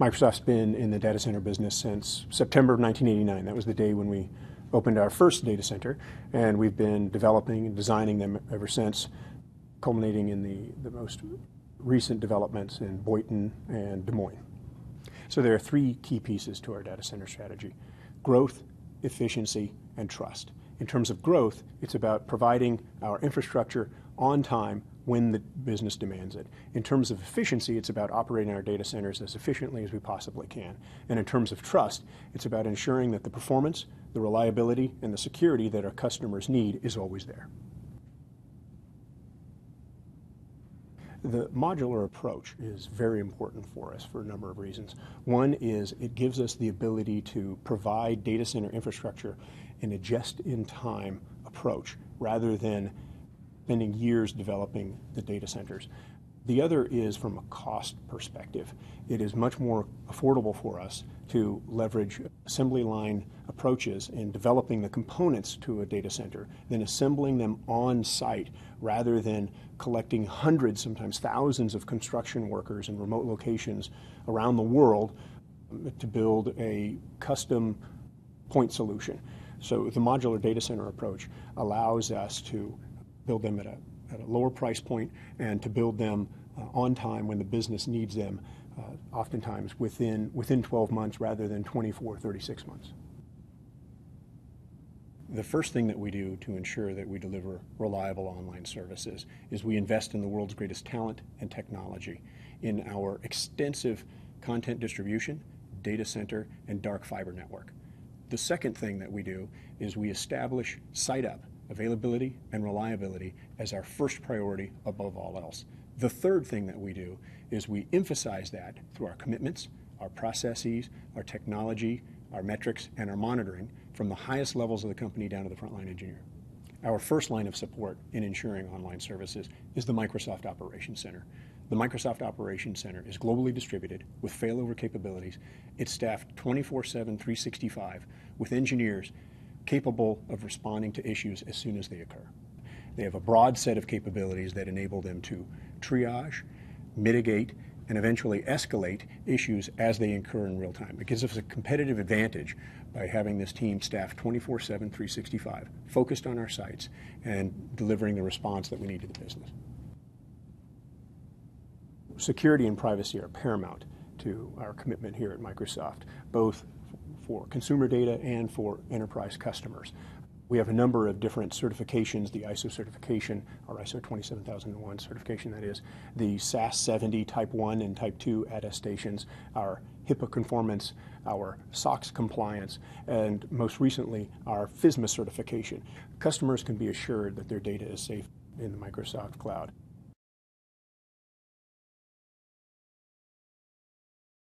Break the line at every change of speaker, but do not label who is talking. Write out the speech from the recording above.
Microsoft's been in the data center business since September of 1989. That was the day when we opened our first data center, and we've been developing and designing them ever since, culminating in the, the most recent developments in Boydton and Des Moines. So there are three key pieces to our data center strategy growth, efficiency, and trust. In terms of growth, it's about providing our infrastructure on time when the business demands it. In terms of efficiency, it's about operating our data centers as efficiently as we possibly can. And in terms of trust, it's about ensuring that the performance, the reliability, and the security that our customers need is always there. The modular approach is very important for us for a number of reasons. One is it gives us the ability to provide data center infrastructure in a just-in-time approach rather than spending years developing the data centers. The other is from a cost perspective. It is much more affordable for us to leverage assembly line approaches in developing the components to a data center than assembling them on site rather than collecting hundreds, sometimes thousands of construction workers in remote locations around the world to build a custom point solution. So the modular data center approach allows us to build them at a, at a lower price point and to build them uh, on time when the business needs them, uh, oftentimes within, within 12 months rather than 24, 36 months. The first thing that we do to ensure that we deliver reliable online services is we invest in the world's greatest talent and technology in our extensive content distribution, data center, and dark fiber network. The second thing that we do is we establish site up availability and reliability as our first priority above all else. The third thing that we do is we emphasize that through our commitments, our processes, our technology, our metrics, and our monitoring from the highest levels of the company down to the frontline engineer. Our first line of support in ensuring online services is the Microsoft Operations Center. The Microsoft Operations Center is globally distributed with failover capabilities. It's staffed 24 7, 365 with engineers capable of responding to issues as soon as they occur. They have a broad set of capabilities that enable them to triage, mitigate, and eventually escalate issues as they occur in real time. It gives us a competitive advantage by having this team staffed 24 7, 365, focused on our sites, and delivering the response that we need to the business. Security and privacy are paramount to our commitment here at Microsoft, both for consumer data and for enterprise customers. We have a number of different certifications, the ISO certification, or ISO 27001 certification that is, the SAS 70 Type 1 and Type 2 attestations, our HIPAA conformance, our SOX compliance, and most recently, our FISMA certification. Customers can be assured that their data is safe in the Microsoft cloud.